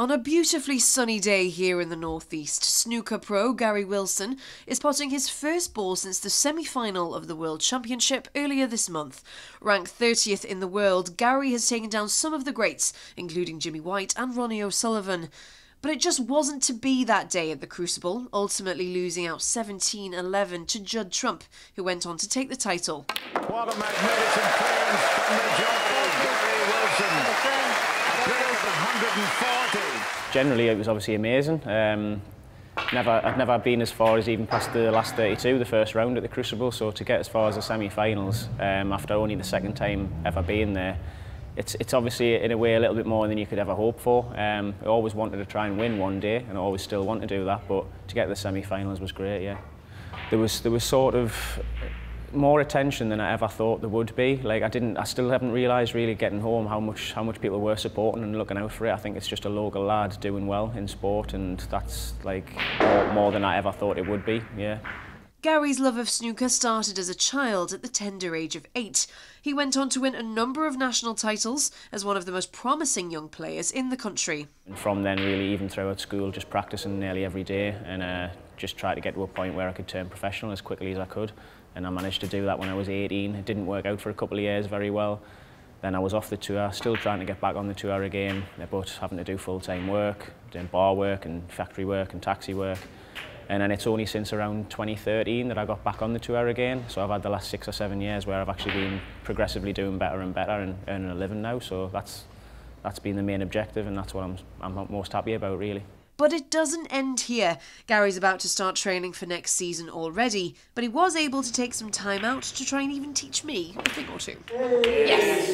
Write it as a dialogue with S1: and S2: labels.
S1: On a beautifully sunny day here in the northeast, snooker pro Gary Wilson is potting his first ball since the semi final of the World Championship earlier this month. Ranked 30th in the world, Gary has taken down some of the greats, including Jimmy White and Ronnie O'Sullivan. But it just wasn't to be that day at the Crucible, ultimately losing out 17 11 to Judd Trump, who went on to take the title.
S2: What a magnificent from the Gary Wilson.
S3: Generally, it was obviously amazing. Um, never, I've never been as far as even past the last 32, the first round at the Crucible. So to get as far as the semi-finals um, after only the second time ever being there, it's, it's obviously in a way a little bit more than you could ever hope for. Um, I always wanted to try and win one day, and I always still want to do that. But to get to the semi-finals was great. Yeah, there was there was sort of more attention than I ever thought there would be. Like I didn't, I still haven't realised really getting home how much how much people were supporting and looking out for it. I think it's just a local lad doing well in sport, and that's like more, more than I ever thought it would be. Yeah.
S1: Gary's love of snooker started as a child at the tender age of eight. He went on to win a number of national titles as one of the most promising young players in the country.
S3: And from then, really, even throughout school, just practicing nearly every day and uh, just try to get to a point where I could turn professional as quickly as I could. And I managed to do that when I was 18. It didn't work out for a couple of years very well. Then I was off the tour, still trying to get back on the tour again, uh, but having to do full-time work, doing bar work and factory work and taxi work. And then it's only since around 2013 that I got back on the tour again. So I've had the last six or seven years where I've actually been progressively doing better and better and earning a living now. So that's, that's been the main objective and that's what I'm, I'm most happy about really.
S1: But it doesn't end here. Gary's about to start training for next season already, but he was able to take some time out to try and even teach me a thing or two.
S4: Yes!